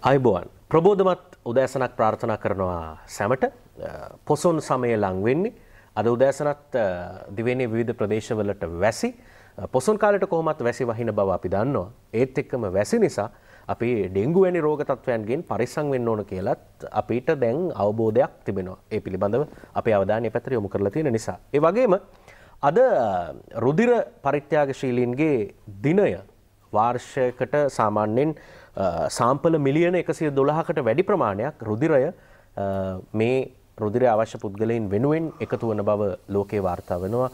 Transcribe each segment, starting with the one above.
අයිබෝවන්. ප්‍රබෝධමත් උදෑසනක් ප්‍රාර්ථනා කරනවා සැමට. පොසොන් සමය ලංවෙන්නේ අද උදෑසනත් දිවෙනේ විවිධ ප්‍රදේශවලට වැසි. පොසොන් කාලට කොහොමත් වැසි වහින බව අපි දන්නවා. ඒත් එක්කම වැසි නිසා අපි ඩෙංගු වැනි රෝග තත්වයන්ගෙන් පරිස්සම් වෙන්න ඕන කියලත් අපිට දැන් අවබෝධයක් තිබෙනවා. ඒ පිළිබඳව අපේ අවධානය පැත්තට යොමු කරලා තියෙන නිසා. ඒ වගේම අද රුධිර පරිත්‍යාගශීලීන්ගේ දිනය වාර්ෂයකට සාමාන්‍යයෙන් සාම්පල මිලියන එකසිය දොළහකට වැඩි ප්‍රමාණයක් රුදිරය මේ රුදිරය අවශ්‍ය පුද්ගලයින් වෙනුවෙන් එකතු වන බව ලෝකේ වාර්තා වෙනවා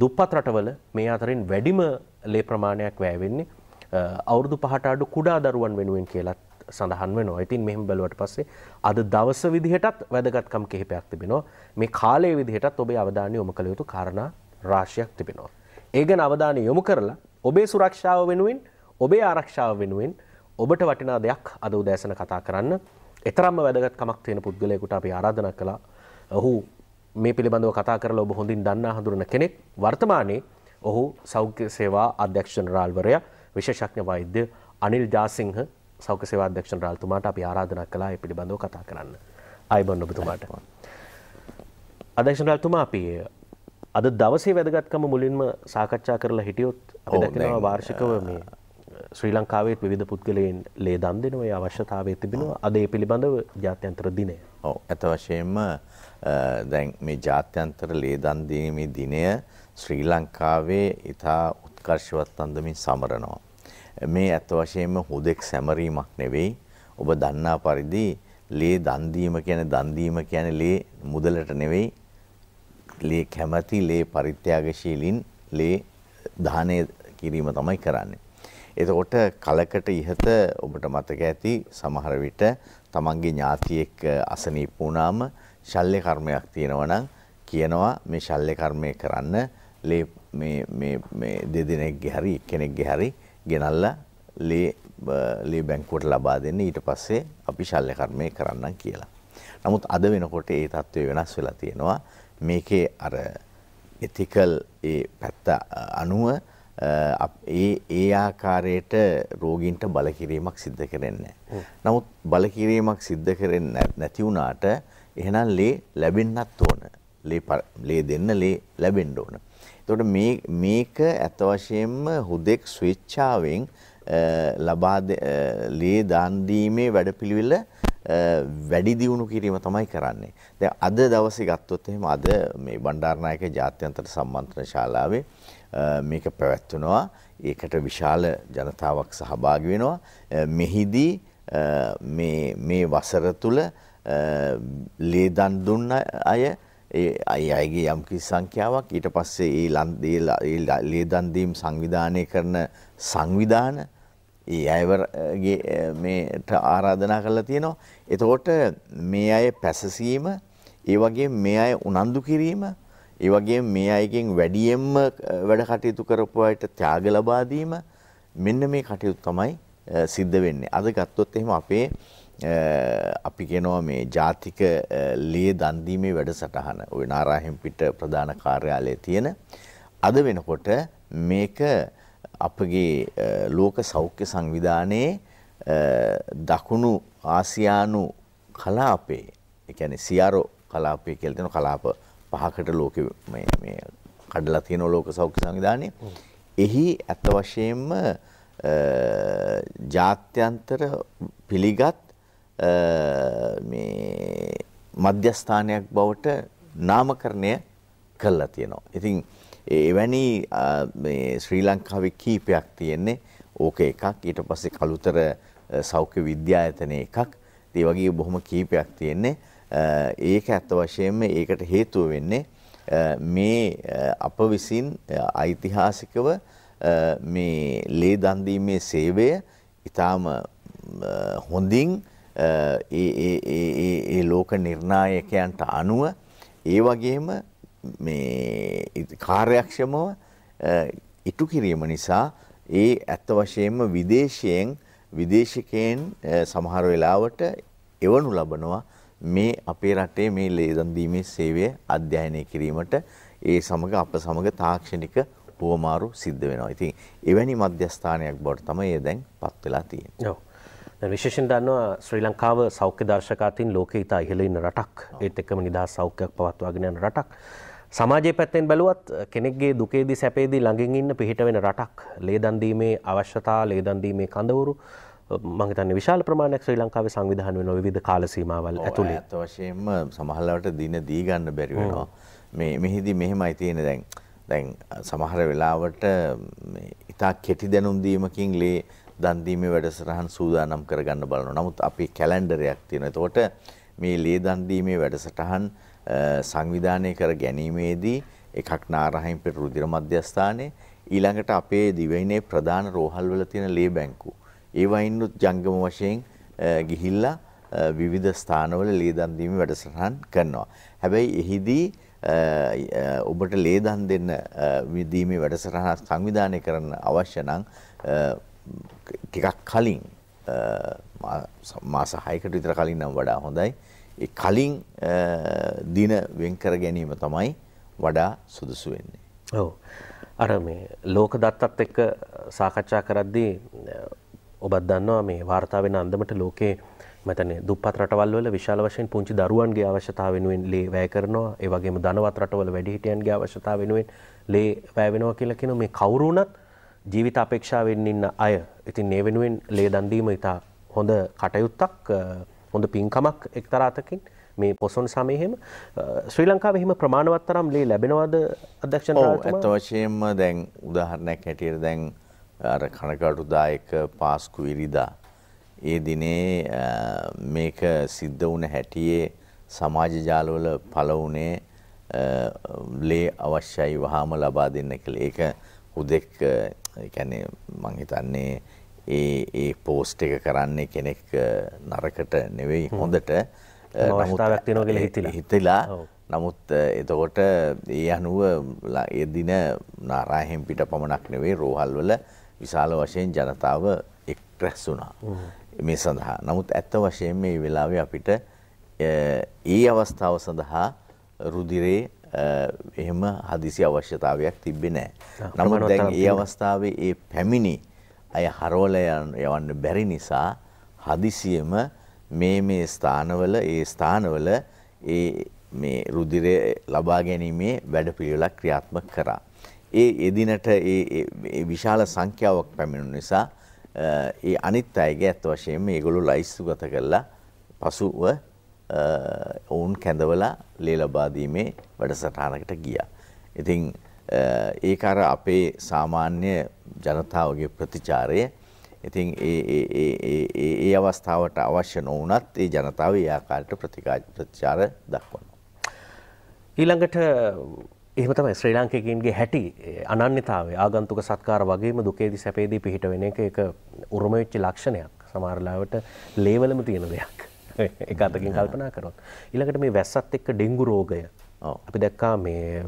දුප්පත් රටවල මේ අතරින් වැඩිම ලේ ප්‍රමාණයක් වැෑවෙන්නේ අවුරුදු පහට අඩු කුඩා දරුවන් වෙනුවෙන් කියලත් සඳහන් වෙනවා. ඉතින් මෙහෙම බැලුවට පස්සේ අද දවස විදිහටත් වැදගත්කම් කිහිපයක් තිබෙනවා. මේ කාලයේ විදිහටත් ඔබේ අවධානය යොමු කළ යුතු කාරණා රාශියක් තිබෙනවා. ඒ ගැන අවධානය යොමු කරලා ඔබේ සුරක්ෂාව වෙනුවෙන් ඔබේ ආරක්ෂාව වෙනුවෙන් ඔබට වටිනා දෙයක් අද උදෑසන කතා කරන්න එතරම්ම වැදගත්කමක් තියෙන පුද්ගලයෙකුට අපි ආරාධනා කළා. ඔහු මේ පිළිබඳව කතා කරලා ඔබ හොඳින් දන්නා හඳුනන කෙනෙක්. වර්තමානයේ ඔහු සෞඛ්‍ය සේවා අධ්‍යක්ෂ ජනරාල්වරයා විශේෂඥ වෛද්‍ය අනිල් ජාසිංහ සෞඛ්‍ය සේවා අධ්‍යක්ෂ ජනරාල්තුමාට අපි ආරාධනා කළා මේ පිළිබඳව කතා කරන්න. ආයිබෝන් ඔබතුමාට. අධ්‍යක්ෂ ජනරාල්තුමා අපි අද දවසේ වැදගත්කම මුලින්ම සාකච්ඡා කරලා හිටියොත් අපි දකිනවා වාර්ෂිකව මේ ශ්‍රී ලංකාවේත් විධ පුද්ගලයෙන් ලේ දන් දෙනව අවශ්‍යතාවය තිබෙනවා අද පිළිබඳව ජාත්‍යන්තර දිනය. ඔව් ඇත වශයෙන්ම දැන් මේ ජාත්‍යන්තර ලේ දන් දීමේ දිනය ශ්‍රී ලංකාවේ ඉතා උත්කර්ෂවත් අන්දමින් සමරනවා. මේ ඇත්ත වශයෙන්ම හුදෙක් සැමරීමක් නෙවෙයි. ඔබ දන්නා පරිදි ලේ දන් දීම කියන්නේ දන් දීම කියන්නේ ලේ මුදලට නෙවෙයි. ලේ කැමැති ලේ පරිත්‍යාගශීලීන් ලේ දානය කිරීම තමයි කරන්නේ. එතකොට කලකට ඉහත ඔබට මතක ඇති සමහර විට තමන්ගේ ඥාතියෙක් අසනීප වුණාම ශල්්‍ය කර්මයක් තියෙනවා නම් කියනවා මේ ශල්්‍ය කර්මය කරන්න ලේ මේ මේ මේ දෙදෙනෙක්ගේ හරි එක්කෙනෙක්ගේ හරි ගෙනල්ලා ලේ ලේ බැංකුවට ලබා දෙන්න ඊට පස්සේ අපි ශල්්‍ය කර්මය කරන්නම් කියලා. නමුත් අද වෙනකොට ඒ தત્ත්වය වෙනස් වෙලා තියෙනවා. මේකේ අර එතිකල් ඒ පැත්ත අනුව ඒ ඒ ආකාරයට රෝගීන්ට බලකිරීමක් සිද්ධ කරන්නේ නමුත් බලකිරීමක් සිද්ධ කරන්නේ නැති වුණාට එහෙනම් ලේ ලැබෙන්නත් ඕන. ලේ ලේ දෙන්න ලේ ලැබෙන්න ඕන. එතකොට මේ මේක ඇත්ත වශයෙන්ම හුදෙක් ස්වේච්ඡාවෙන් ලබා ලේ දාන් දීමේ වැඩපිළිවෙල වැඩි දියුණු කිරීම තමයි කරන්නේ. දැන් අද දවසේ ගත්තොත් එහෙම අද මේ බණ්ඩාරනායක ජාත්‍යන්තර සම්මන්ත්‍රණ ශාලාවේ මේක පැවැත්වෙනවා. ඒකට විශාල ජනතාවක් සහභාගී වෙනවා. මෙහිදී මේ මේ වසර තුල ලේ දන් දුන්න අය ඒ අයගේ යම්කිසි සංඛ්‍යාවක් ඊට පස්සේ ඒ ලේ දන් දීම් සංවිධානය කරන සංවිධාන ඒ අයවගේ මේට ආරාධනා කරලා තියෙනවා. එතකොට මේ අය පැසසීම ඒ වගේ මේ අය උනන්දු කිරීම ඒ වගේම මේ අයගෙන් වැඩියෙන්ම වැඩ කටයුතු කරපු අයට ත්‍යාග ලබා දීම මෙන්න මේ කටයුතු තමයි සිද්ධ වෙන්නේ. අද ගත්තොත් එහෙම අපේ අපි කියනවා මේ ජාතික ලේ දන් දීමේ වැඩසටහන ওই නාරාහෙම්පිට ප්‍රධාන කාර්යාලයේ තියෙන අද වෙනකොට මේක අපගේ ලෝක සෞඛ්‍ය සංවිධානයේ දකුණු ආසියානු කලාපේ ඒ කියන්නේ සියාරෝ කලාපය කියලා තියෙන කලාප පහකට ලෝකෙ මේ කඩලා තියෙන ලෝක සෞඛ්‍ය සංවිධානය. එහි ඇත්ත වශයෙන්ම ජාත්‍යන්තර පිළිගත් මේ මධ්‍යස්ථානයක් බවට නාමකරණය කළා තියෙනවා. ඉතින් එවැනි මේ ශ්‍රී ලංකාවේ කීපයක් තියෙන්නේ ඕක එකක් ඊට පස්සේ කළුතර සෞඛ්‍ය විද්‍යායතන එකක් ඒ වගේ බොහොම කීපයක් තියෙන්නේ ඒක ඇත්ත වශයෙන්ම ඒකට හේතුව වෙන්නේ මේ අප විසින් ඓතිහාසිකව මේ ලේ දන් දීමේ සේවය ඊටාම හොඳින් ඒ ලෝක නිර්ණායකයන්ට අනුව ඒ වගේම මේ කාර්යක්ෂමව ඉටු කිරීම නිසා ඒ ඇත්ත වශයෙන්ම විදේශයෙන් විදේශිකයන් සමහර වෙලාවට එවනු ලබනවා. මේ අපේ රටේ මේ ලේදන් දීමේ සේවය අධ්‍යයනය කිරීමට ඒ සමග අප සමග තාක්ෂණික පුවමාරු සිද්ධ වෙනවා. ඉතින් එවැනි මධ්‍යස්ථානයක් බවට තමයි ඒ දැන් පත් වෙලා තියෙන්නේ. ඔව්. විශේෂෙන් දන්නවා ශ්‍රී ලංකාව සෞඛ්‍ය දර්ශකාතින් ලෝකේ ඉතා ඉහළ ඉන්න රටක්. ඒත් එක්කම නිදහස් සෞඛ්‍යයක් පවත්වාගෙන යන රටක්. සමාජයේ පැත්තෙන් බැලුවත් කෙනෙක්ගේ දුකේදී සැපේදී ළඟින් ඉන්න පිහිට වෙන රටක්. ලේ දන් දීමේ අවශ්‍යතා, ලේ දන් දීමේ කඳවුරු මම හිතන්නේ විශාල ප්‍රමාණයක් ශ්‍රී ලංකාවේ සංවිධානය වෙන විවිධ කාල සීමාවල් ඇතුළේ. වශයෙන්ම සමහරවට දින දී ගන්න බැරි වෙනවා. මේ මෙහිදී මෙහෙමයි තියෙන්නේ දැන්. දැන් සමහර වෙලාවට ඉතා කෙටි දැනුම් දීමකින් ලේ දන් දීමේ වැඩසටහන් සූදානම් කරගන්න බලනවා. නමුත් අපේ කැලෙන්ඩරයක් තියෙනවා. එතකොට මේ ලේ දන් දීමේ වැඩසටහන් සංවිධානය කර ගැනීමේදී එකක් නාරහින්පෙට රුධිර මධ්‍යස්ථානයේ ඊළඟට අපේ දිවයිනේ ප්‍රධාන රෝහල්වල තියෙන ලේ බැංකු. ඒවයින්නුත් ජංගම වශයෙන් ගිහිල්ලා විවිධ ස්ථානවල ලේ දන් දීමේ වැඩසටහන් කරනවා. හැබැයි එහිදී ඔබට ලේ දන් දෙන්න විදීමේ වැඩසටහන සංවිධානය කරන්න අවශ්‍ය නම් ටිකක් කලින් මාස 6කට විතර කලින් නම් වඩා හොඳයි. ඒ කලින් දින වෙන් කර ගැනීම තමයි වඩා සුදුසු වෙන්නේ. ඔව්. අර මේ ලෝක දත්තත් එක්ක සාකච්ඡා කරද්දී ඔබත් දන්නවා මේ වාර්තා වෙන අන්දමට ලෝකේ මතනේ දුප්පත් රටවල් වල විශාල වශයෙන් පුංචි දරුවන්ගේ අවශ්‍යතාව වෙනුවෙන් ලේ වැය කරනවා. ඒ වගේම ධනවත් රටවල වැඩිහිටියන්ගේ අවශ්‍යතාව වෙනුවෙන් ලේ වැය වෙනවා කියලා කියන මේ කවුරු වුණත් ජීවිත අපේක්ෂාවෙන් ඉන්න අය. ඉතින් මේ වෙනුවෙන් ලේ දන් දීම ඉතා හොඳ කටයුත්තක් හොඳ පින්කමක් එක්තරාතකින් මේ පොසොන් සමයෙහිම ශ්‍රී ලංකාවේ හිම ප්‍රමාණවත් තරම් ලේ ලැබෙනවද අධ්‍යක්ෂ ඇත්ත වශයෙන්ම දැන් උදාහරණයක් හැටියට දැන් අර කනකටුදායක පාස්කු ඉරිදා ඒ දිනේ මේක සිද්ධ වුණ හැටියේ සමාජ ජාලවල පළ වුණේ ලේ අවශ්‍යයි වහාම ලබා දෙන්න කියලා. ඒක හුදෙක් කියන්නේ මං හිතන්නේ ඒ ඒ පෝස්ට් එක කරන්නේ කෙනෙක් නරකට නෙවෙයි හොඳට. අවස්ථාවක් තියෙනවා කියලා හිතිලා. හිතලා. නමුත් එතකොට ඒ අනුව ඒ දින නාරාහෙන් පිට පමණක් නෙවෙයි රෝහල් වල විශාල වශයෙන් ජනතාව එක්රැස් වුණා. මේ සඳහා. නමුත් ඇත්ත වශයෙන් මේ වෙලාවේ අපිට ඒ අවස්ථාව සඳහා රුධිරේ එහෙම හදිසි අවශ්‍යතාවයක් තිබ්බේ නැහැ. නමුත් දැන් ඒ අවස්ථාවේ ඒ පැමිණි අය හරවල යවන්න බැරි නිසා හදිසියෙම මේ මේ ස්ථානවල ඒ ස්ථානවල ඒ මේ රුධිරය ලබා ගැනීමේ වැඩපිළිවෙලක් ක්‍රියාත්මක කරා. ඒ එදිනට ඒ විශාල සංඛ්‍යාවක් පැමිණුණු නිසා ඒ අනිත් අයගේ ඇත්ත වශයෙන්ම මේගොල්ලෝ ලයිස්තුගත කරලා පසුව ඔවුන් කැඳවලා ලේ ලබා දීමේ වැඩසටහනකට ගියා. ඉතින් ඒක අර අපේ සාමාන්‍ය ජනතාවගේ ප්‍රතිචාරය. ඉතින් ඒ ඒ අවස්ථාවට අවශ්‍ය නොවුනත් ඒ ජනතාව ඒ ආකාරයට ප්‍රතිචාර දක්වනවා. ඊළඟට එහෙම තමයි ශ්‍රී ලාංකිකයින්ගේ හැටි අනන්‍යතාවය ආගන්තුක සත්කාර වගේම දුකේදී සැපේදී පිහිට වෙන එක ඒක උරුම වෙච්ච ලක්ෂණයක්. සමහර ලාවට ලේවලම තියෙන දෙයක්. එක අතකින් කල්පනා කරොත්. ඊළඟට මේ වැස්සත් එක්ක ඩෙංගු රෝගය. අපි දැක්කා මේ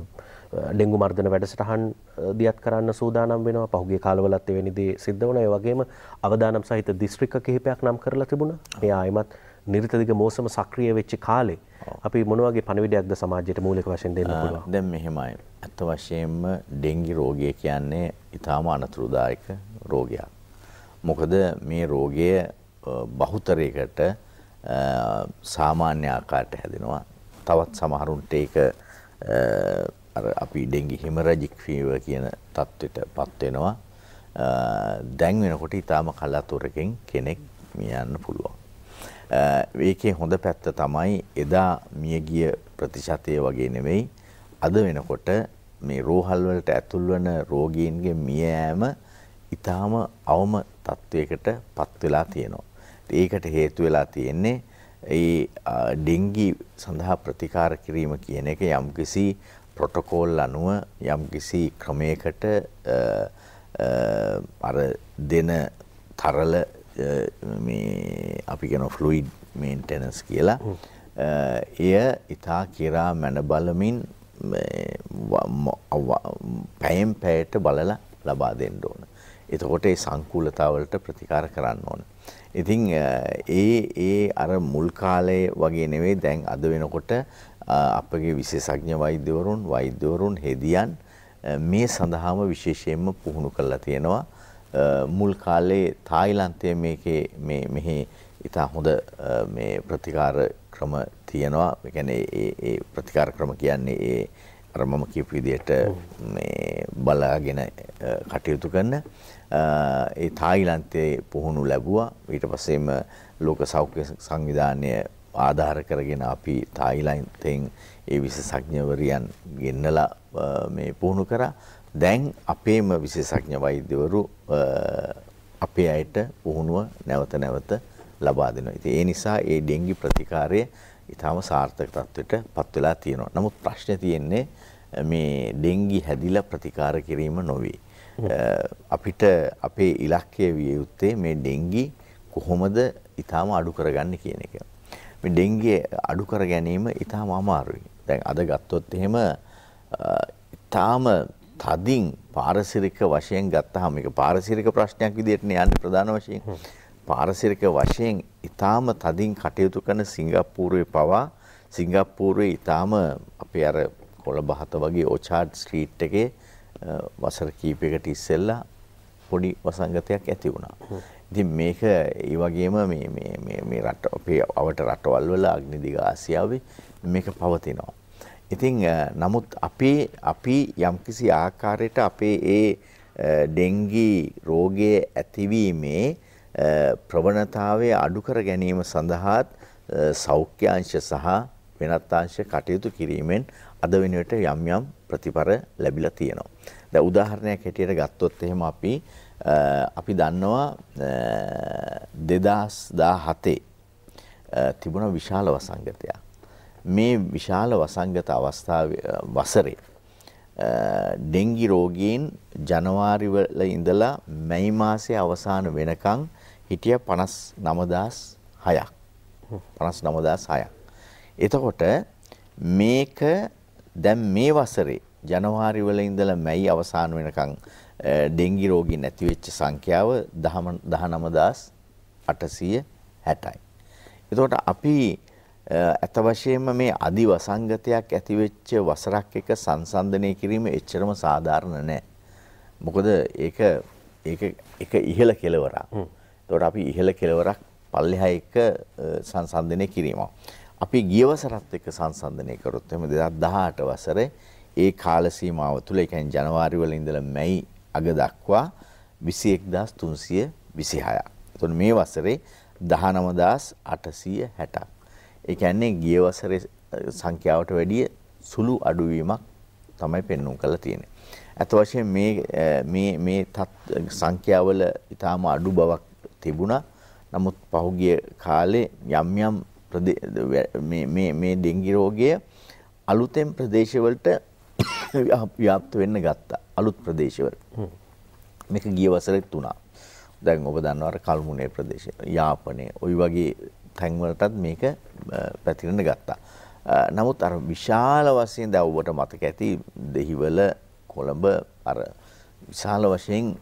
ඩෙංගු මර්ධන වැඩසටහන් දියත් කරන්න සූදානම් වෙනවා. පහුගිය කාලවලත් එවැනි දේ සිද්ධ. ඒ වගේම අවදානම් සහිත දිස්ත්‍රික්ක කිහිපයක් නම් කරලා තිබුණා. මේ ආයමත් නිර්තදිග මෝසම සක්‍රිය වෙච්ච කාලේ අපි මොන වගේ පණිවිඩයක්ද සමාජයට මූලික වශයෙන් දෙන්න පුළුවන්? දැන් මෙහෙමයි. අත් වශයෙන්ම ඩෙංගි රෝගය කියන්නේ ඊටාම අනතුරුදායක රෝගයක්. මොකද මේ රෝගය බහුතරයකට සාමාන්‍ය ආකාරයට හැදෙනවා. තවත් සමහරුන්ට ඒක අපි ඩෙංගි හිමරජික් ෆීවර් කියන තත්ත්වයට පත් වෙනවා. දැන් වෙනකොට ඊටාම කලාතුරකින් කෙනෙක් මිය යන්න පුළුවන්. ඒකේ හොඳ පැත්ත තමයි එදා මියගිය ප්‍රතිශතය වගේ නෙවෙයි අද වෙනකොට මේ රෝහල් වලට ඇතුල් වන රෝගීන්ගේ මිය යෑම ඊටාම අවම තත්වයකට පත් වෙලා තියෙනවා. ඒකට හේතු වෙලා තියෙන්නේ ඒ ඩෙන්ගි සඳහා ප්‍රතිකාර කිරීම කියන එක යම්කිසි ප්‍රොටෝකෝල් අනුව යම්කිසි ක්‍රමයකට අර දෙන තරල මේ අපි කියන ෆ්ලුයිඩ් මේන්ටෙනන්ස් කියලා එය ඉතා කිරා මැන බලමින් පැයෙන් පැයට බලලා ලබා දෙන්න ඕන. එතකොට ඒ සංකූලතාවලට ප්‍රතිකාර කරන්න ඕන. ඉතින් ඒ ඒ අර මුල් කාලයේ වගේ නෙවෙයි දැන් අද වෙනකොට අපගේ විශේෂඥ වෛද්‍යවරුන් වෛද්‍යවරුන් හෙදියන් මේ සඳහාම විශේෂයෙන්ම පුහුණු කරලා තියෙනවා. මුල් කාලේ තායිලන්තය මේකේ මේ මෙහි ඉතා හොඳ මේ ප්‍රතිකාර ක්‍රම තියෙනවා. ඒ කියන්නේ ඒ ප්‍රතිකාර ක්‍රම කියන්නේ ඒ අර මම කියපු විදිහට මේ බලාගෙන කටයුතු කරන ඒ තායිලන්තයේ පුහුණු ලැබුවා. ඊට පස්සේම ලෝක සෞඛ්‍ය සංවිධානය ආධාර කරගෙන අපි තායිලන්තයෙන් ඒ විශේෂඥවරියන් ගෙන්නලා මේ පුහුණු කරා. දැන් අපේම විශේෂඥ වෛද්‍යවරු අපේ අයට පුහුණුව නැවත නැවත ලබා දෙනවා. ඉතින් ඒ නිසා ඒ ඩෙන්ගි ප්‍රතිකාරය ඊටාම සාර්ථක තත්ත්වයට පත් වෙලා තියෙනවා. නමුත් ප්‍රශ්නේ තියෙන්නේ මේ ඩෙන්ගි හැදිලා ප්‍රතිකාර කිරීම නොවේ. අපිට අපේ ඉලක්කය විය යුත්තේ මේ ඩෙන්ගි කොහොමද ඊටාම අඩු කරගන්නේ කියන එක. මේ ඩෙන්ගි අඩු කර ගැනීම ඊටාම අමාරුයි. දැන් අද ගත්තොත් එහෙම ඊටාම තදින් පාරිසරික වශයෙන් ගත්තාම මේක පාරිසරික ප්‍රශ්නයක් විදිහට යන්නේ ප්‍රධාන වශයෙන්. පාරිසරික වශයෙන් ඊටාම තදින් කටයුතු කරන සිංගප්පූරුවේ පවා සිංගප්පූරුවේ ඊටාම අපේ අර කොළඹ හත වගේ ඔචාඩ් ස්ට්‍රීට් එකේ වසර කීපයකට ඉස්සෙල්ලා පොඩි වසංගතයක් ඇති වුණා. ඉතින් මේක ඒ වගේම මේ මේ මේ රට අපේ අවට රටවල් වල අග්නිදිග ආසියාවේ මේක පවතිනවා. ඉතින් නමුත් අපේ අපි යම්කිසි ආකාරයකට අපේ ඒ ඩෙන්ගි රෝගයේ ඇතිවීමේ ප්‍රවණතාවය අඩු කර ගැනීම සඳහාත් සෞඛ්‍ය අංශ සහ වෙනත් අංශ කටයුතු කිරීමෙන් අද වෙනුවට යම් යම් ප්‍රතිපර ලැබිලා තියෙනවා. දැන් උදාහරණයක් හැටියට ගත්තොත් එහෙම අපි අපි දන්නවා 2017 තිබුණ විශාල වසංගතයක්. මේ විශාල වසංගත අවස්ථාවේ වසරේ ඩෙන්ගි රෝගීන් ජනවාරි වල ඉඳලා මැයි මාසයේ අවසාන වෙනකන් හිටිය 59006ක් 59006ක්. එතකොට මේක දැන් මේ වසරේ ජනවාරි වල ඉඳලා මැයි අවසාන වෙනකන් ඩෙන්ගි රෝගීන් ඇති වෙච්ච සංඛ්‍යාව 19860යි. එතකොට අපි අත වශයෙන්ම මේ අදි වසංගතයක් ඇති වෙච්ච වසරක් එක සංසන්දනය කිරීම එච්චරම සාධාරණ නෑ. මොකද ඒක එක ඉහළ කෙලවරක්. එතකොට අපි ඉහළ කෙලවරක් පල්ලෙහා එක සංසන්දනය කිරීම. අපි ගිය වසරත් එක්ක සංසන්දනය කරොත් එහෙම 2018 වසරේ ඒ කාල සීමාව තුල ඒ කියන්නේ ජනවාරි වල ඉඳලා මැයි අග දක්වා 21326ක්. එතකොට මේ වසරේ 19860ක්. ඒ කියන්නේ ගිය වසරේ සංඛ්‍යාවට වැඩිය සුළු අඩුවීමක් තමයි පෙන්වුම් කරලා තියෙන්නේ. අත වශයෙන් මේ මේ මේ සංඛ්‍යාවල ඊටාම අඩු බවක් තිබුණා. නමුත් පහුගිය කාලේ යම් යම් මේ මේ මේ ඩෙන්ගි රෝගය අලුතෙන් ප්‍රදේශවලට ව්‍යාප්ත වෙන්න ගත්තා. අලුත් ප්‍රදේශවල. මේක ගිය වසරෙත් වුණා. දැන් ඔබ දන්නවා අර කල්මුනේ ප්‍රදේශය, යාපනයේ, ওই වගේ තැන්වලටත් මේක පැතිරෙන්න ගත්තා. නමුත් අර විශාල වශයෙන් ඔබට මතක ඇති දෙහිවල කොළඹ අර විශාල වශයෙන්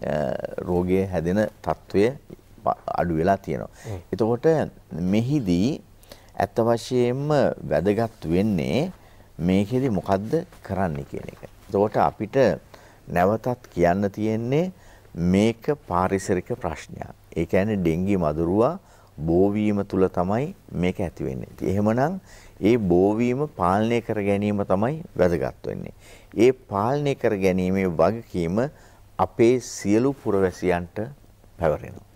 රෝගය හැදෙන తත්වය අඩු වෙලා තියෙනවා. එතකොට මෙහිදී ඇත්ත වශයෙන්ම වැදගත් වෙන්නේ මේකෙදි මොකද්ද කරන්න කියන එක. එතකොට අපිට නැවතත් කියන්න තියෙන්නේ මේක පාරිසරික ප්‍රශ්නයක්. ඒ කියන්නේ ඩෙන්ගි මදුරුවා බෝවීම තුල තමයි මේක ඇති වෙන්නේ. එහෙමනම් ඒ බෝවීම පාලනය කර ගැනීම තමයි වැදගත් වෙන්නේ. ඒ පාලනය කර ගැනීමේ වගකීම අපේ සියලු පුරවැසියන්ට පැවරෙනවා.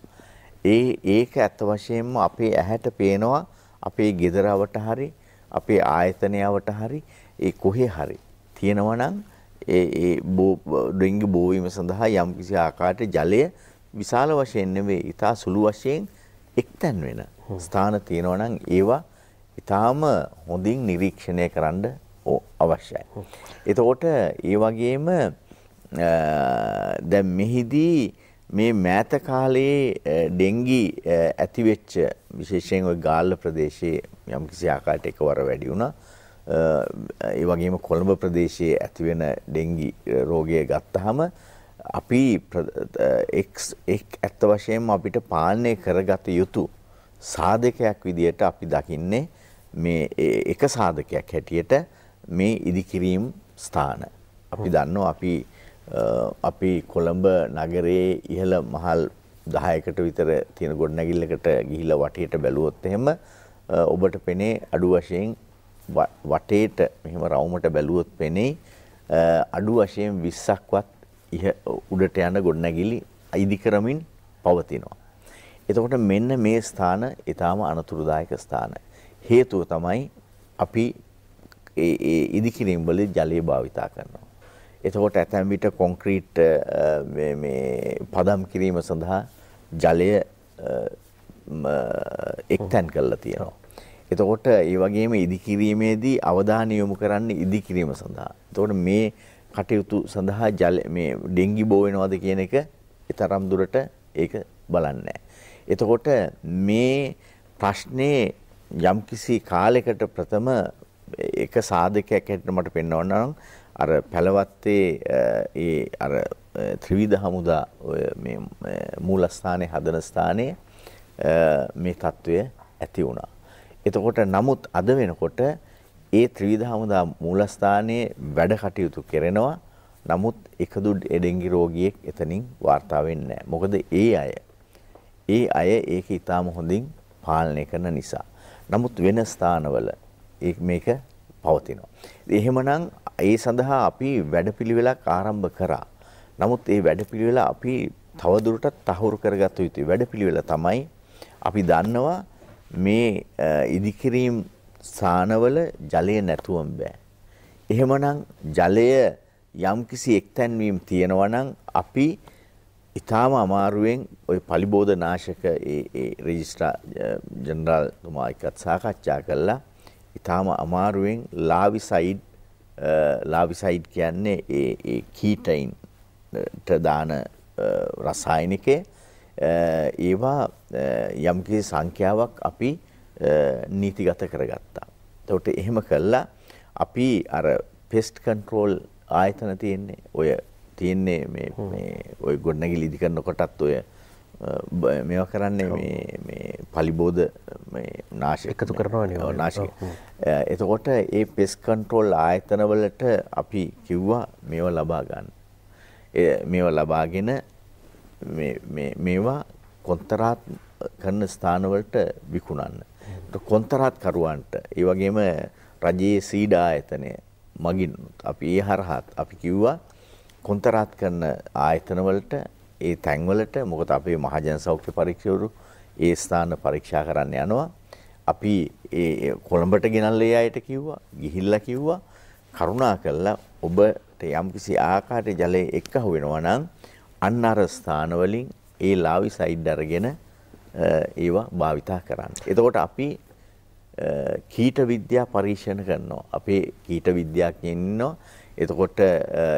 ඒ ඒක ඇත්ත වශයෙන්ම අපේ ඇහැට පේනවා අපේ ගෙදරවට හරි අපේ ආයතනයවට හරි ඒ කොහේ හරි තියෙනවා නම් ඒ ඒ ඩෙන්ගි බෝවීම සඳහා යම්කිසි ආකාරයකට ජලය විශාල වශයෙන් නෙවෙයි ඊටා සුළු වශයෙන් එක්තැන් වෙන ස්ථාන තියෙනවා නම් ඒවා ඊටාම හොඳින් නිරීක්ෂණය කරන්න අවශ්‍යයි. එතකොට ඒ වගේම දැන් මෙහිදී මේ මෑත කාලයේ ඩෙන්ගි ඇතිවෙච්ච විශේෂයෙන් ওই ගාල්ල ප්‍රදේශයේ යම්කිසි ආකාරයකට එකවර වැඩි වුණා. ඒ වගේම කොළඹ ප්‍රදේශයේ ඇතිවෙන ඩෙන්ගි රෝගය ගත්තාම අපි එක් ඇත්ත වශයෙන්ම අපිට පාලනය කරගත යුතු සාධකයක් විදියට අපි දකින්නේ මේ එක සාධකයක් හැටියට මේ ඉදිකිරීම් ස්ථාන. අපි දන්නවා අපි අපි කොළඹ නගරයේ ඉහළ මහල් 10කට විතර තියෙන ගොඩනැගිල්ලකට ගිහිල්ලා වටේට බැලුවොත් එහෙම ඔබට පෙනේ අඩු වශයෙන් වටේට මෙහෙම රවුමට බැලුවොත් පෙනේ අඩු වශයෙන් 20ක්වත් උඩට යන ගොඩනැගිලි ඉදි කරමින් පවතිනවා. එතකොට මෙන්න මේ ස්ථාන ඊටාම අනතුරුදායක ස්ථාන. හේතුව තමයි අපි ඒ ඒ ඉදිකිරීම් වල ජලය භාවිතා කරනවා. එතකොට ඇතැම් විට කොන්ක්‍රීට් මේ පදම් කිරීම සඳහා ජලය එක්තැන් කරලා තියෙනවා. එතකොට ඒ වගේම ඉදිකිරීමේදී අවධානය යොමු කරන්නේ ඉදිකිරීම සඳහා. එතකොට මේ කටයුතු සඳහා ජල මේ ඩෙන්ගි බෝ වෙනවද කියන එක ඒ තරම් දුරට ඒක බලන්නේ එතකොට මේ ප්‍රශ්නේ යම්කිසි කාලයකට ප්‍රථම එක සාධකයක් හැටියට මට පෙන්වන්න නම් අර පැලවත්තේ ඒ අර ත්‍රිවිධ හමුදා ඔය මේ මූලස්ථානයේ හදන ස්ථානයේ මේ తত্ত্বය ඇති වුණා. එතකොට නමුත් අද වෙනකොට ඒ ත්‍රිවිධ හමුදා මූලස්ථානයේ වැඩ කටයුතු කරනවා. නමුත් එකදු ඩෙන්ගි රෝගියෙක් එතනින් වාර්තා වෙන්නේ නැහැ. මොකද ඒ අය ඒ අය ඒක ඊටාම හොඳින් පාලනය කරන නිසා. නමුත් වෙන ස්ථානවල මේක පවතිනවා. එහෙමනම් ඒ සඳහා අපි වැඩපිළිවෙලක් ආරම්භ කරා. නමුත් ඒ වැඩපිළිවෙල අපි තවදුරටත් තහවුරු කරගත යුතුයි. වැඩපිළිවෙල තමයි අපි දන්නවා මේ ඉදිකිරීම් ස්ථානවල ජලය නැතුවම බෑ. එහෙමනම් ජලය යම්කිසි එක්තැන්වීම් තියෙනවා නම් අපි ඊටාම අමාරුවෙන් ওই පලිබෝධ නාශක ඒ ඒ රෙජිස්ට්‍රාර් ජෙනරාල් තුමා එක්කත් සාකච්ඡා කළා. ඊටාම අමාරුවෙන් ලාවිසයිඩ් ලාවිසයිඩ් කියන්නේ ඒ ඒ කීටයින්ට දාන රසායනිකය ඒවා යම්කිසි සංඛ්‍යාවක් අපි නීතිගත කරගත්තා. එතකොට එහෙම කළා අපි අර පෙස්ට් කන්ට්‍රෝල් ආයතන තියෙන්නේ ඔය තියෙන්නේ මේ මේ ඔය ගොඩනැගිලි ඉදි කරනකොටත් ඔය මේවා කරන්නේ මේ මේ පලිබෝධ මේ නාශක එකතු කරනවා නාශක. එතකොට ඒ පෙස් කන්ට්‍රෝල් ආයතනවලට අපි කිව්වා මේවා ලබා ගන්න. මේවා ලබාගෙන මේවා කොන්තරාත් කරන ස්ථානවලට විකුණන්න. කොන්තරාත් කරුවන්ට ඒ වගේම රජයේ සීඩා ආයතනය මගින් අපි ඒ හරහත් අපි කිව්වා කොන්තරාත් කරන ආයතනවලට ඒ තැන්වලට මොකද අපේ මහජන සෞඛ්‍ය පරීක්ෂකවරු ඒ ස්ථාන පරීක්ෂා කරන්න යනවා. අපි ඒ කොළඹට ගෙනල්ලා ඒ අයට කිව්වා, ගිහිල්ලා කිව්වා කරුණා කළා ඔබට යම්කිසි ආකාරයේ ජලය එක්කහුව වෙනවා නම් අන්න අර ස්ථාන වලින් ඒ ලාවි සයිඩ් අරගෙන ඒවා භාවිතා කරන්න. එතකොට අපි කීට විද්‍යා පරීක්ෂණ කරනවා. අපේ කීට විද්‍යාඥයන් ඉන්නවා. එතකොට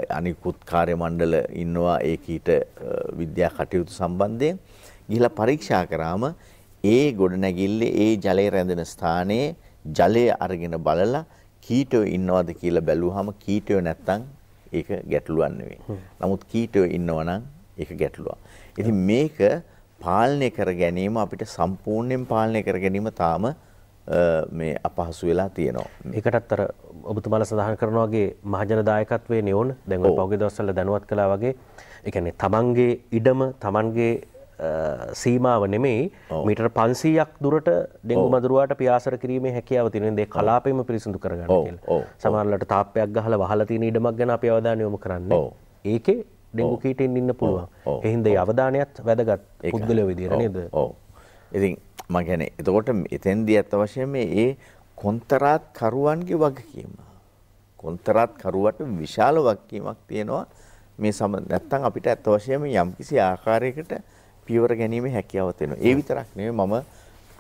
අනිකුත් කාර්ය මණ්ඩල ඉන්නවා ඒ කීට විද්‍යා කටයුතු සම්බන්ධයෙන් ගිහිලා පරීක්ෂා කරාම ඒ ගොඩනැගිල්ලේ ඒ ජලය රැඳෙන ස්ථානයේ ජලය අරගෙන බලලා කීටයෝ ඉන්නවද කියලා බැලුවාම කීටයෝ නැත්තම් ඒක ගැටලුවක් නෙවෙයි. නමුත් කීටයෝ ඉන්නවනම් ඒක ගැටලුවක්. ඉතින් මේක පාලනය කර ගැනීම අපිට සම්පූර්ණයෙන් පාලනය කර ගැනීම තාම මේ අපහසු වෙලා තියෙනවා. ඒකටත් අර ඔබතුමාලා සඳහන් කරනවා වගේ මහජන දායකත්වයේ නියෝන දැන් ඔය පහුගිය දවස්වල දැනුවත් කළා වගේ ඒ කියන්නේ තමන්ගේ ඉඩම තමන්ගේ සීමාව නෙමෙයි මීටර 500ක් දුරට ඩෙංගු මදුරුවාට පියාසර කිරීමේ හැකියාව තියෙන දේ කලාපෙම පිරිසිදු කරගන්න කියලා. සමහරවිට තාප්පයක් ගහලා වහලා තියෙන ඉඩමක් ගැන අපි අවධානය යොමු කරන්නේ. ඒකේ ඩෙංගු කීටෙන් ඉන්න පුළුවන්. ඒ හින්දා අවධානයත් වැදගත් පුද්ගලයෝ විදියට නේද? ඔව්. ඉතින් කියන්නේ එතකොට එතෙන්දී අත් වශයෙන්ම ඒ කොන්තරාත් කරුවන්ගේ වගකීම. කොන්තරාත් කරුවට විශාල වගකීමක් තියෙනවා මේ සම නැත්තම් අපිට අත් වශයෙන්ම යම්කිසි ආකාරයකට පියවර ගැනීමේ හැකියාව තියෙනවා. ඒ විතරක් නෙවෙයි මම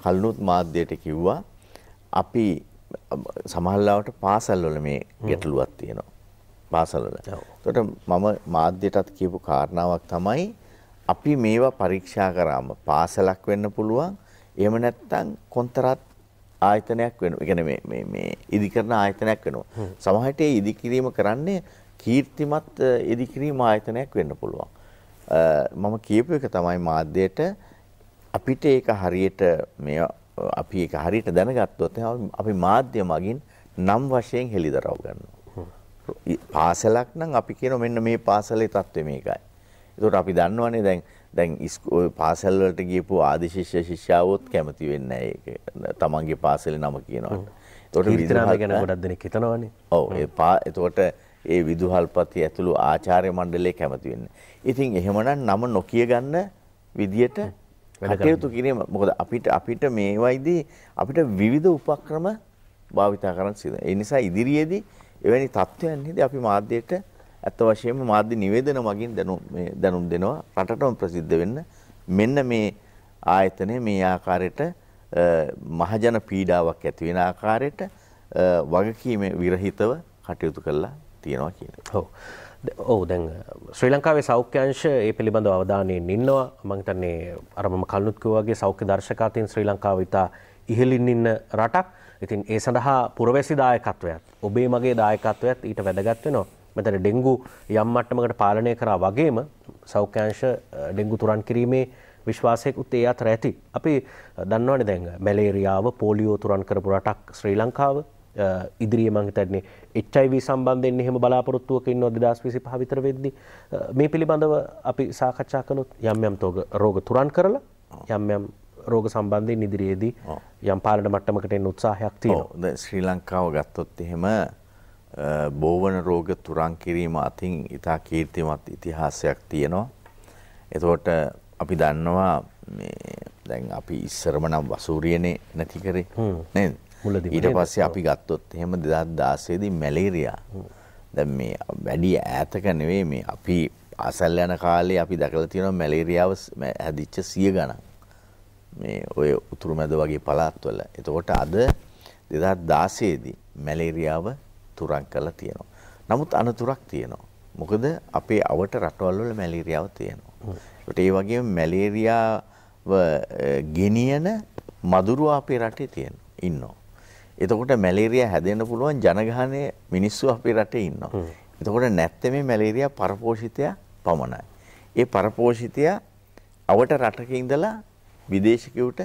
කල්නුත් මාධ්‍යයට කිව්වා අපි සමහරවිට පාසල් වල මේ ගැටලුවක් තියෙනවා. පාසල් වල. එතකොට මම මාධ්‍යයටත් කියපු කාරණාවක් තමයි අපි මේවා පරීක්ෂා කරාම පාසලක් වෙන්න පුළුවන් එහෙම නැත්නම් කොන්තරත් ආයතනයක් වෙනවා. ඒ කියන්නේ මේ මේ මේ ඉදි කරන ආයතනයක් වෙනවා. සමහරට ඒ ඉදි කිරීම කරන්නේ කීර්තිමත් ඉදි කිරීම ආයතනයක් වෙන්න පුළුවන්. මම කියපු එක තමයි මාධ්‍යයට අපිට ඒක හරියට මේ අපි ඒක හරියට දැනගත්තොත් අපි මාධ්‍ය මගින් නම් වශයෙන් හෙළිදරව් ගන්නවා. පාසලක් නම් අපි කියන මෙන්න මේ පාසලේ තත්ත්වය මේකයි. ඒකට අපි දන්නවනේ දැන් දැන් පාසල් වලට ගියපු ආදි ශිෂ්‍ය ශිෂ්‍යාවොත් කැමති වෙන්නේ නැහැ ඒක. තමන්ගේ පාසලේ නම කියනවා. ඒකට විද්‍යාලය ගැන ගොඩක් දෙනෙක් හිතනවනේ. ඔව් ඒ පා එතකොට ඒ විදුහල්පති ඇතුළු ආචාර්ය මණ්ඩලය කැමති වෙන්නේ. ඉතින් එහෙමනම් නම නොකිය ගන්න විදියට කටයුතු කිරීම මොකද අපිට අපිට මේවයිදී අපිට විවිධ උපක්‍රම භාවිතා කරන්න සිදු. ඒ නිසා ඉදිරියේදී එවැනි තත්ත්වයන්හිදී අපි මාධ්‍යයට ඇත්ත වශයෙන්ම මාධ්‍ය නිවේදන මගින් දැනුම් දැනුම් දෙනවා රටටම ප්‍රසිද්ධ වෙන්න මෙන්න මේ ආයතනය මේ ආකාරයට මහජන පීඩාවක් ඇති වෙන ආකාරයට වගකීම විරහිතව කටයුතු කළා තියෙනවා කියන. ඔව්. ඔව් දැන් ශ්‍රී ලංකාවේ සෞඛ්‍යංශ ඒ පිළිබඳව අවධානයෙන් ඉන්නවා. මම හිතන්නේ අර මම කලිනුත් කිව්වා වගේ සෞඛ්‍ය දර්ශකාතීන් ශ්‍රී ලංකාව ඉතා ඉහළින් ඉන්න රටක්. ඉතින් ඒ සඳහා පුරවැසි දායකත්වයත් ඔබේ මගේ දායකත්වයත් ඊට වැදගත් වෙනවා. මෙතන ඩෙංගු යම් මට්ටමකට පාලනය කරා වගේම සෞඛ්‍යංශ ඩෙංගු තුරන් කිරීමේ විශ්වාසයකුත් ඒ අතර ඇති. අපි දන්නවනේ දැන් මැලේරියාව පෝලියෝ තුරන් කරපු රටක් ශ්‍රී ලංකාව. ඉදිරියේ මං හිතන්නේ HIV සම්බන්ධයෙන් එහෙම බලාපොරොත්තුවක ඉන්නවා 2025 විතර වෙද්දී මේ පිළිබඳව අපි සාකච්ඡා කළොත් යම් යම් රෝග තුරන් කරලා යම් යම් රෝග සම්බන්ධයෙන් ඉදිරියේදී යම් පාලන මට්ටමකට එන්න උත්සාහයක් තියෙනවා. ශ්‍රී ලංකාව ගත්තොත් එහෙම බෝවන රෝග තුරන් කිරීම අතින් ඉතා කීර්තිමත් ඉතිහාසයක් තියෙනවා. එතකොට අපි දන්නවා දැන් අපි ඉස්සරම නම් වසූරියනේ නැති කරේ නේද? ඊට පස්සේ අපි ගත්තොත් එහෙම 2016 දී මැලේරියා දැන් මේ වැඩි ඈතක නෙවෙයි මේ අපි පාසල් යන කාලේ අපි දැකලා තියෙනවා මැලේරියාව හැදිච්ච 100 ගණන්. මේ ඔය උතුරු මැද වගේ පළාත්වල. එතකොට අද 2016 දී මැලේරියාව තුරන් කරලා තියෙනවා. නමුත් අනතුරක් තියෙනවා. මොකද අපේ අවට රටවල් වල මැලේරියාව තියෙනවා. ඒකට ඒ වගේම මැලේරියාව ගෙනියන මදුරුව අපේ රටේ තියෙනවා. ඉන්නවා. එතකොට මැලේරියා හැදෙන්න පුළුවන් ජනගහනය මිනිස්සු අපේ රටේ ඉන්නවා. එතකොට නැත්තේ මේ මැලේරියා පරපෝෂිතය පමණයි. ඒ පරපෝෂිතය අවට රටක ඉඳලා විදේශිකයුට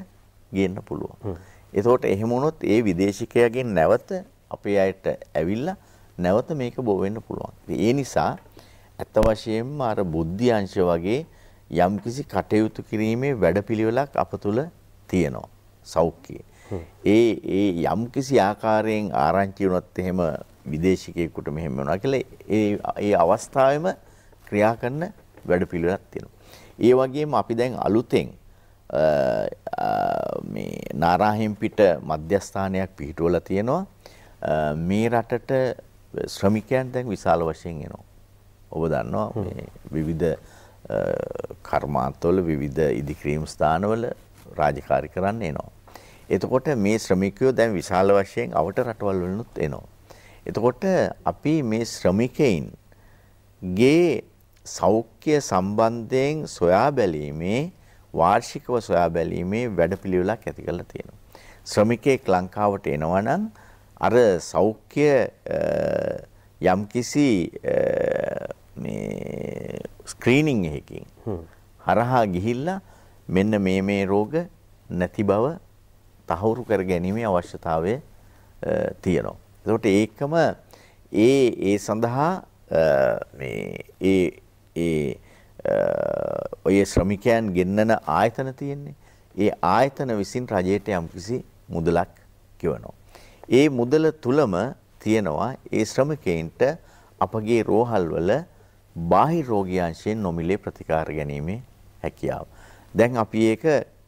ගේන්න පුළුවන්. එතකොට එහෙම වුණොත් ඒ විදේශිකයාගෙන් නැවත අපේ අයට ඇවිල්ලා නැවත මේක බෝ වෙන්න පුළුවන්. ඒ නිසා ඇත්ත වශයෙන්ම අර බුද්ධි අංශ වගේ යම්කිසි කටයුතු කිරීමේ වැඩපිළිවෙලක් අප තුල තියෙනවා. සෞඛ්‍යයේ. ඒ ඒ යම්කිසි ආකාරයෙන් ආරංචි වුණත් එහෙම විදේශිකයෙකුට මෙහෙම වුණා කියලා ඒ ඒ අවස්ථාවෙම ක්‍රියා කරන වැඩපිළිවෙලක් තියෙනවා. ඒ වගේම අපි දැන් අලුතෙන් මේ නාරාහෙම් පිට මධ්‍යස්ථානයක් පිහිටුවලා තියෙනවා. මේ රටට ශ්‍රමිකයන් දැන් විශාල වශයෙන් එනවා. ඔබ දන්නවා මේ විවිධ කර්මාන්තවල විවිධ ඉදිකිරීම් ස්ථානවල රාජකාරී කරන්න එනවා. එතකොට මේ ශ්‍රමිකයෝ දැන් විශාල වශයෙන් අවට රටවල් වලිනුත් එනවා. එතකොට අපි මේ ශ්‍රමිකයින් ගේ සෞඛ්‍ය සම්බන්ධයෙන් සොයා බැලීමේ වාර්ෂිකව සොයා බැලීමේ වැඩපිළිවෙලක් ඇති කරලා තියෙනවා. ශ්‍රමිකයෙක් ලංකාවට එනවා නම් අර සෞඛ්‍ය යම්කිසි මේ ස්ක්‍රීනින් එකකින් හරහා ගිහිල්ලා මෙන්න මේ මේ රෝග නැති බව තහවුරු කර ගැනීමේ අවශ්‍යතාවය තියෙනවා. එතකොට ඒකම ඒ ඒ සඳහා මේ ඒ ඒ ඔය ශ්‍රමිකයන් ගෙන්නන ආයතන තියෙන්නේ. ඒ ආයතන විසින් රජයට යම්කිසි මුදලක් ගෙවනවා. ඒ මුදල තුලම තියෙනවා ඒ ශ්‍රමිකයින්ට අපගේ රෝහල් වල බාහිර රෝගියාංශයෙන් නොමිලේ ප්‍රතිකාර ගැනීමේ හැකියාව. දැන් අපි ඒක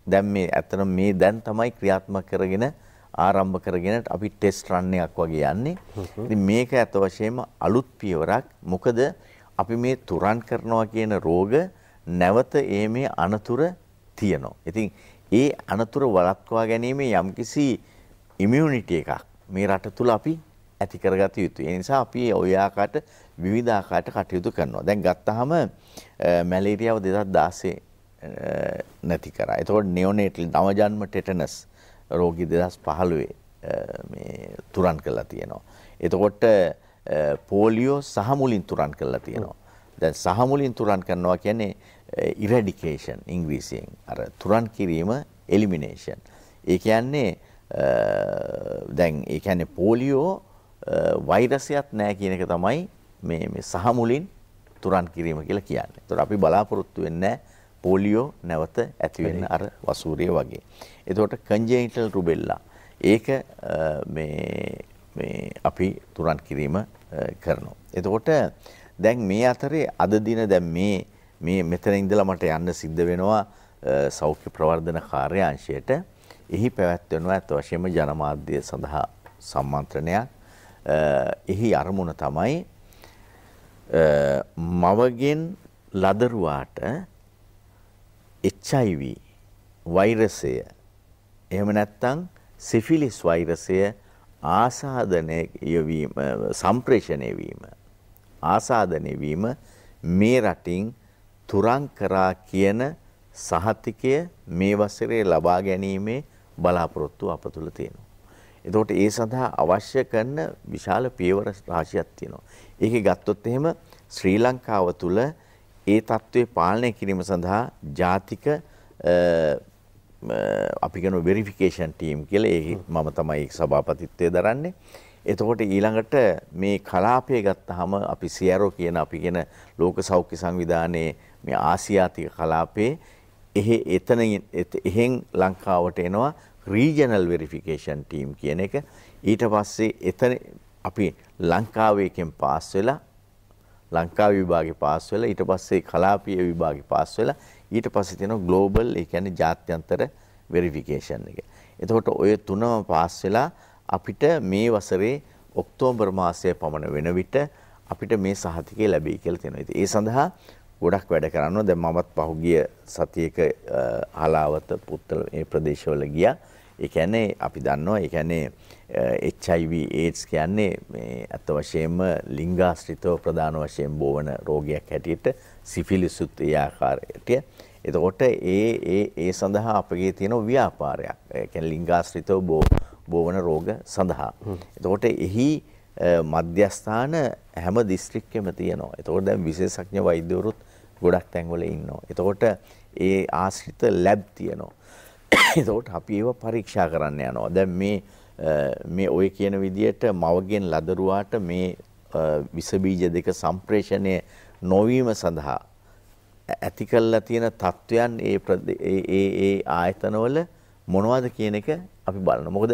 දැන් මේ ඇත්තටම මේ දැන් තමයි ක්‍රියාත්මක කරගෙන ආරම්භ කරගෙන අපි ටෙස්ට් රන් එකක් වගේ යන්නේ. ඉතින් මේක ඇත්ත වශයෙන්ම අලුත් පියවරක්. මොකද අපි මේ තුරන් කරනවා කියන රෝග නැවත ඒ මේ අනතුර තියෙනවා. ඉතින් ඒ අනතුර වළක්වා ගැනීමේ යම්කිසි ඉමියුනිටි එකක් මේ රට තුල අපි ඇති කරගත යුතුයි. ඒ නිසා අපි ওই ආකාරයට විවිධ ආකාරයට කටයුතු කරනවා. දැන් ගත්තාම මැලේරියාව 2016 නැති කරා. එතකොට නියෝනේටල් නවජන්ම ටෙටනස් රෝගී 2015 මේ තුරන් කරලා තියෙනවා. එතකොට පෝලියෝ සහ මුලින් තුරන් කරලා තියෙනවා. දැන් සහ මුලින් තුරන් කරනවා කියන්නේ ඉරඩිකේෂන් ඉංග්‍රීසියෙන්. අර තුරන් කිරීම එලිමිනේෂන්. ඒ කියන්නේ දැන් ඒ කියන්නේ පෝලියෝ වෛරසයක් නෑ කියන එක තමයි මේ මේ සහ මුලින් තුරන් කිරීම කියලා කියන්නේ. ඒතර අපි බලාපොරොත්තු වෙන්නේ පෝලියෝ නැවත ඇති වෙන්න අර වසූරිය වගේ. එතකොට කන්ජෙනිටල් රුබෙල්ලා ඒක මේ මේ අපි තුරන් කිරීම කරනවා. එතකොට දැන් මේ අතරේ අද දින දැන් මේ මේ මෙතන ඉඳලා මට යන්න සිද්ධ වෙනවා සෞඛ්‍ය ප්‍රවර්ධන කාර්යාංශයට එහි පැවැත්වෙනවා ඇත්ත වශයෙන්ම ජනමාධ්‍ය සඳහා සම්මන්ත්‍රණයක්. එහි අරමුණ තමයි මවගෙන් ලදරුවාට HIV වෛරසය එහෙම නැත්නම් සිෆිලිස් වෛරසය ආසාදනය වීම සම්ප්‍රේෂණය වීම ආසාදනය වීම මේ රටින් තුරන් කරා කියන සහතිකය මේ වසරේ ලබා ගැනීමේ බලාපොරොත්තු අප තුළ තියෙනවා. එතකොට ඒ සඳහා අවශ්‍ය කරන විශාල පියවර රාශියක් තියෙනවා. ඒකේ ගත්තොත් එහෙම ශ්‍රී ලංකාව තුළ ඒ தત્ත්වය පාලනය කිරීම සඳහා ජාතික අපි කියන වෙරිෆිකේෂන් ටීම් කියලා. ඒ මම තමයි සභාපතිත්වය දරන්නේ. එතකොට ඊළඟට මේ කලාපය ගත්තාම අපි සියරෝ කියන අපි කියන ලෝක සෞඛ්‍ය සංවිධානයේ මේ ආසියාතික කලාපේ එහෙ එතන එහෙන් ලංකාවට එනවා රීජනල් වෙරිෆිකේෂන් ටීම් කියන එක. ඊට පස්සේ එතන අපි ලංකාවේකෙන් පාස් වෙලා ලංකා විභාගේ පාස් වෙලා ඊට පස්සේ කලාපීය විභාගේ පාස් වෙලා ඊට පස්සේ තියෙනවා ග්ලෝබල් ඒ කියන්නේ ජාත්‍යන්තර වෙරිෆිකේෂන් එක. එතකොට ඔය තුනම පාස් වෙලා අපිට මේ වසරේ ඔක්තෝබර් මාසයේ පමණ වෙන විට අපිට මේ සහතිකය ලැබෙයි කියලා තියෙනවා. ඒ සඳහා ගොඩක් වැඩ කරනවා. දැන් මමත් පහුගිය සතියක හලාවත පුත්තල මේ ප්‍රදේශවල ගියා. ඒ කියන්නේ අපි දන්නවා ඒ කියන්නේ HIV AIDS කියන්නේ මේ අත වශයෙන්ම ලිංගාශ්‍රිතව ප්‍රධාන වශයෙන් බෝවන රෝගයක් හැටියට සිෆිලිසුත් ඒ ආකාරයට. එතකොට ඒ ඒ ඒ සඳහා අපගේ තියෙන ව්‍යාපාරයක්. ඒ කියන්නේ ලිංගාශ්‍රිතව බෝ බෝවන රෝග සඳහා. එතකොට එහි මධ්‍යස්ථාන හැම දිස්ත්‍රික්කෙම තියෙනවා. එතකොට දැන් විශේෂඥ වෛද්‍යවරුත් ගොඩක් තැන්වල ඉන්නවා. එතකොට ඒ ආශ්‍රිත ලැබ් තියෙනවා. එතකොට අපි ඒව පරීක්ෂා කරන්න යනවා. දැන් මේ මේ ඔය කියන විදියට මවගෙන් ලදරුවාට මේ විස බීජ දෙක සම්ප්‍රේෂණය නොවීම සඳහා ඇති කළා තියෙන තත්වයන් ඒ ඒ ඒ ආයතනවල මොනවද කියන එක අපි බලනවා. මොකද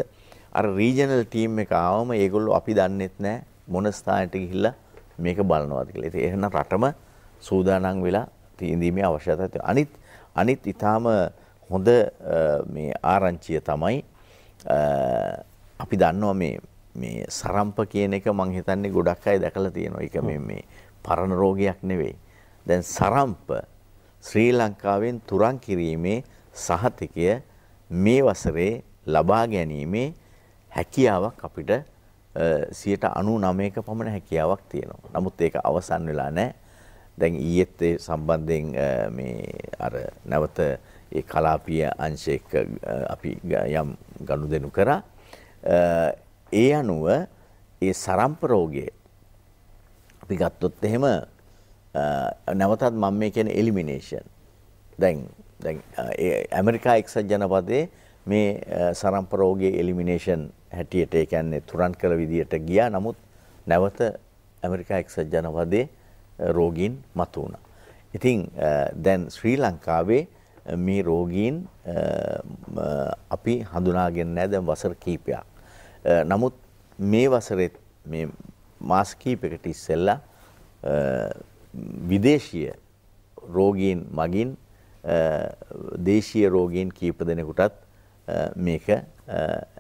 අර රීජනල් ටීම් එක ආවම ඒගොල්ලෝ අපි දන්නෙත් නැහැ මොන ස්ථානයට ගිහිල්ලා මේක බලනවාද කියලා. ඉතින් එහෙනම් රටම සූදානම් වෙලා තීන්දීමේ අවශ්‍යතාවය. අනිත් අනිත් ඊටාම හොඳ මේ ආරංචිය තමයි අපි දන්නවා මේ මේ සරම්ප කියන එක මං හිතන්නේ ගොඩක් අය දැකලා තියෙනවා. ඒක මේ මේ පරණ රෝගයක් නෙවෙයි. දැන් සරම්ප ශ්‍රී ලංකාවෙන් තුරන් කිරීමේ සහතිකය මේ වසරේ ලබා ගැනීමේ හැකියාවක් අපිට 99ක පමණ හැකියාවක් තියෙනවා. නමුත් ඒක අවසන් වෙලා නැහැ. දැන් ඊයේත් ඒ සම්බන්ධයෙන් මේ අර නැවත ඒ කලාපීය අංශ එක්ක අපි යම් ගනුදෙනු කරා. ඒ අනුව ඒ සරම්ප රෝගය අපි ගත්තොත් එහෙම නැවතත් මම මේ කියන එලිමිනේෂන්. දැන් දැන් ඇමරිකා එක්සත් ජනපදයේ මේ සරම්ප රෝගයේ එලිමිනේෂන් හැටියට ඒ කියන්නේ තුරන් කළ විදියට ගියා. නමුත් නැවත ඇමරිකා එක්සත් ජනපදයේ රෝගීන් මතු වුණා. ඉතින් දැන් ශ්‍රී ලංකාවේ මේ රෝගීන් අපි හඳුනාගෙන නැහැ දැන් වසර කීපයක්. නමුත් මේ වසරේ මේ මාස කීපයකට ඉස්සෙල්ලා විදේශීය රෝගීන් මගින් දේශීය රෝගීන් කීප දෙනෙකුටත් මේක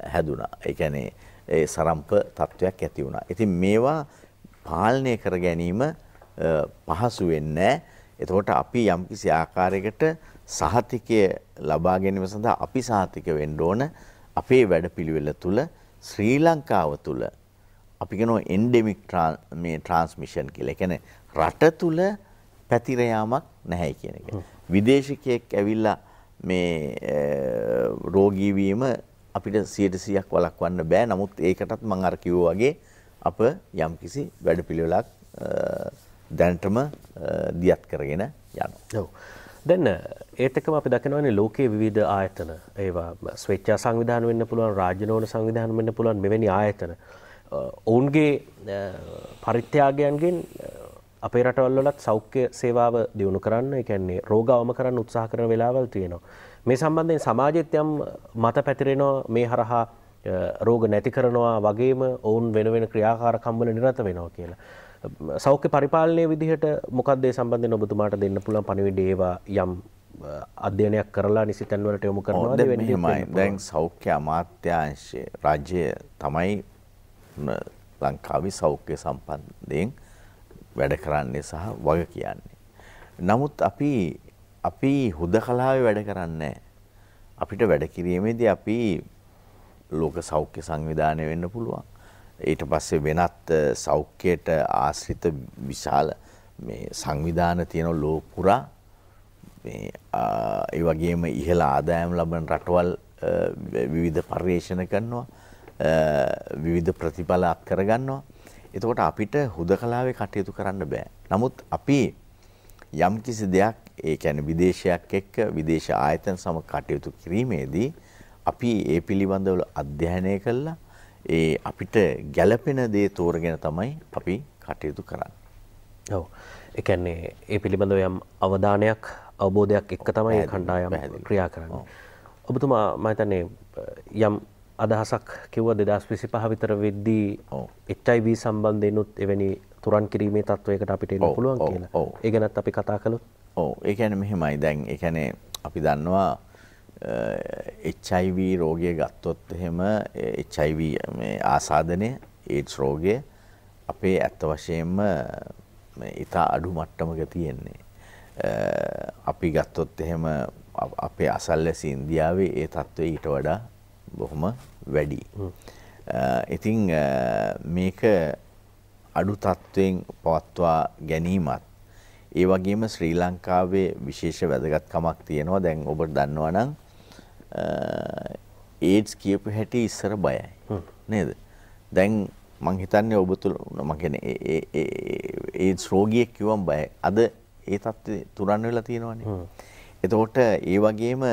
හැදුනා. ඒ කියන්නේ ඒ සරම්ප තත්වයක් ඇති වුණා. ඉතින් මේවා පාලනය කර ගැනීම පහසු වෙන්නේ එතකොට අපි යම්කිසි ආකාරයකට සහතිකය ලබා ගැනීම සඳහා අපි සහතික වෙන්න ඕන අපේ වැඩපිළිවෙල තුල ශ්‍රී ලංකාව තුල අපි කියනවා එන්ඩෙමික් මේ ට්‍රාන්ස්මිෂන් කියලා. ඒ කියන්නේ රට තුල පැතිර යාමක් නැහැ කියන එක. විදේශිකයෙක් ඇවිල්ලා මේ රෝගී වීම අපිට 100%ක් වළක්වන්න බෑ. නමුත් ඒකටත් මම අර කිව්වා වගේ අප යම්කිසි වැඩපිළිවෙලක් දැනටම දියත් කරගෙන යනවා. ඔව්. දැන් ඒත් එක්කම අපි දකිනවානේ ලෝකයේ විවිධ ආයතන ඒවා ස්වේච්ඡා සංවිධාන වෙන්න පුළුවන් රාජ්‍ය නොවන සංවිධාන වෙන්න පුළුවන් මෙවැනි ආයතන ඔවුන්ගේ පරිත්‍යාගයන්ගෙන් අපේ රටවල්ලත් සෞඛ්‍ය සේවාව දියුණු කරන්න එකන්නේ රෝග අවම කරන්න උත්සාහ කරන වෙලාවල් තියෙනවා. මේ සම්බන්ධයෙන් සමාජෙත් යම් මත පැතිරෙනවා මේ හරහා රෝග නැති කරනවා වගේම ඔවුන් වෙන වෙන ක්‍රියාකාරකම්වල නිරත වෙනවා කියලා. සෞඛ්‍ය පරිපාලනය විදිහට මොකක්දේ සම්බන්ධයෙන් ඔබතුමාට දෙන්න පුළුවන් පණිවිඩ ඒවා යම් අධ්‍යයනයක් කරලා නිසි තැන්වලට යොමු කරනවා මෙහෙමයි දැන් සෞඛ්‍ය අමාත්‍යාංශය රාජ්‍ය තමයි ලංකාවේ සෞඛ්‍ය සම්බන්ධයෙන් වැඩ කරන්නේ සහ වග කියන්නේ. නමුත් අපි අපි හුදකලාවේ වැඩ කරන්නේ අපිට වැඩ කිරීමේදී අපි ලෝක සෞඛ්‍ය සංවිධානය වෙන්න පුළුවන්. ඊට පස්සේ වෙනත් සෞඛ්‍යයට ආශ්‍රිත විශාල මේ සංවිධාන තියෙන ලෝක පුරා මේ ඒ වගේම ඉහළ ආදායම් ලබන රටවල් විවිධ පර්යේෂණ කරනවා විවිධ ප්‍රතිඵල අත් කරගන්නවා. එතකොට අපිට හුදකලාවේ කටයුතු කරන්න බෑ. නමුත් අපි යම් කිසි දෙයක් ඒ කියන්නේ විදේශයක් එක්ක විදේශ ආයතන සමග කටයුතු කිරීමේදී අපි ඒ පිළිබඳව අධ්‍යයනය කළා ඒ අපිට ගැළපෙන දේ තෝරගෙන තමයි අපි කටයුතු කරන්නේ. ඔව්. ඒ කියන්නේ ඒ පිළිබඳව යම් අවධානයක් අවබෝධයක් එක්ක තමයි කණ්ඩායම ක්‍රියා කරන්නේ. ඔබතුමා මම හිතන්නේ යම් අදහසක් කිව්ව දෙදස් විසි පහ විතර වෙද්දී එච්චයිව සම්බන්ධයනුත් එවැනි තුරන් කිරීමේ තත්ත්වයකට අපිට එන්න පුළුවන් කියලා. ඒ ගැනත් අපි කතා කළොත්. ඕ ඒකැන මෙහෙමයි. දැන් එකනේ අපි දන්නවා එච්චයිව රෝගය ගත්තොත් එහෙම එච්චයිව ආසාධනය ඒඩ්ස් රෝගය අපේ ඇත්ත වශයෙන්ම ඉතා අඩු මට්ටමක තියෙන්නේ. අපි ගත්තොත් එහෙම අපේ අසල්ලැසි ඉන්දියාවේ ඒ තත්ත්වය ඊට වඩා බොහොම වැඩි. ඉතිං මේක අඩු තත්ත්වයෙන් පවත්වා ගැනීමත් ඒ වගේම ශ්‍රී ලංකාවේ විශේෂ වැදගත්කමක් තියෙනවා. දැන් ඔබට දන්නවා නම් ඒඩ්ස් කියපු හැටි ඉස්සර බයයි. නේද? දැන් මං හිතන්නේ ඔබ තුළ මගෙන ඒඩ්ස් රෝගියෙක් කිව්වම් බයයි. අද ඒ තත්ත්වය තුරන් වෙලා තියෙනවානේ. එතකොට ඒ වගේම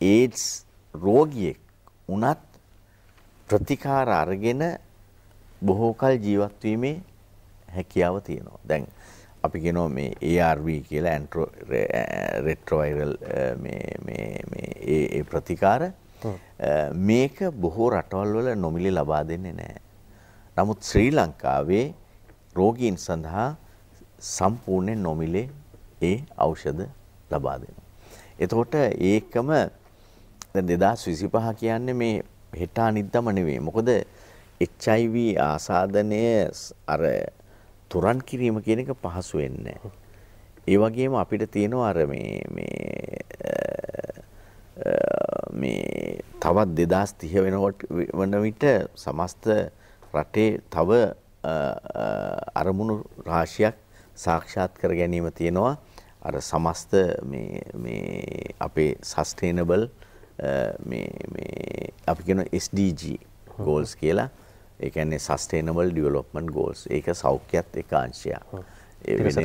ඒඩ්ස් රෝගියෙක් උනත් ප්‍රතිකාර අරගෙන බොහෝ කල් ජීවත් වීමේ හැකියාව තියෙනවා. දැන් අපි කියනවා මේ ARV කියලා ඇන්ට්‍රෝ රෙට්‍රෝවයිරල් ඒ ප්‍රතිකාර මේක බොහෝ රටවල් වල නොමිලේ ලබා දෙන්නේ නැහැ. නමුත් ශ්‍රී ලංකාවේ රෝගීන් සඳහා සම්පූර්ණයෙන් නොමිලේ ඒ ඖෂධ ලබා දෙනවා. එතකොට ඒකම දෙදස් විසිපහ කියන්නේ මේ හෙටා නිද්දම නෙවේ. මොකද HIV ආසාධනය අර තුරන් කිරීම කියන එක පහසු වෙන්නේ. ඒ වගේම අපිට තියෙනවා අර මේ මේ තවත් දෙදස් තිහ වෙනකොට වන විට සමස්ත රටේ තව අරමුණු රාශියක් සාක්ෂාත් කර ගැනීම තියෙනවා අර සමස්ත අපේ සස්ටේනබල් අපි කියන SDG ගෝල්ස් කියලා ඒකන්නේ සස්ටේනබල් ඩියවලොප්මන්ට් ගෝල්ස් ඒක සෞඛ්‍යත් එක අංශයක්.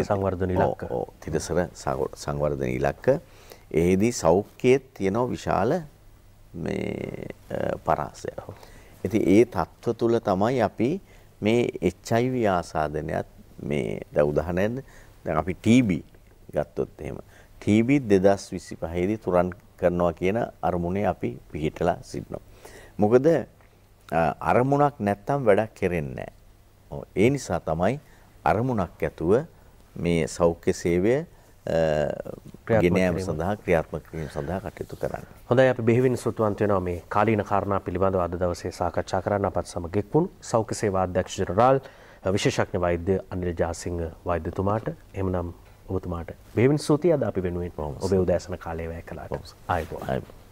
සංවර්ධන ඉලක්ක. තිරසර සංවර්ධන ඉලක්ක. එහිදී සෞඛ්‍යයත් තියෙනවා විශාල පරාසය. ඇති ඒ තත්ත්ව තුළ තමයි අපි මේ එච්චයිව ආසාධනයත් මේ ද උදහනැද දැ අපි TB ගත්තොත් එහෙම. TB දෙදස් විසි පහේදී තුරන් කරනවා කියන අරමුණේ අපි පිහිටලා සිටිනවා. මොකද අරමුණක් නැත්තම් වැඩක් කෙරෙන්නේ ඒ නිසා තමයි අරමුණක් ඇතුව මේ සෞඛ්‍ය සේවය ගෙනෑම සඳහා ක්‍රියාත්මක කිරීම සඳහා කටයුතු කරන්න. හොඳයි අපි බෙහෙවින් සුතුවන්ත වෙනවා මේ කාලීන කාරණා පිළිබඳව අද දවසේ සාකච්ඡා කරන්න. අපත් සමග එක්වුණු සෞඛ්‍ය සේවා අධ්‍යක්ෂ ජනරාල් විශේෂඥ වෛද්‍ය අනිල් ජාසිංහ වෛද්‍යතුමාට එහෙමනම් ඔබතුමාට බෙහෙවින් ස්තුතියි අද අපි වෙනුවෙන් ඔබේ උදෑසන කාලය වැය කළාට. ආයුබෝවන්.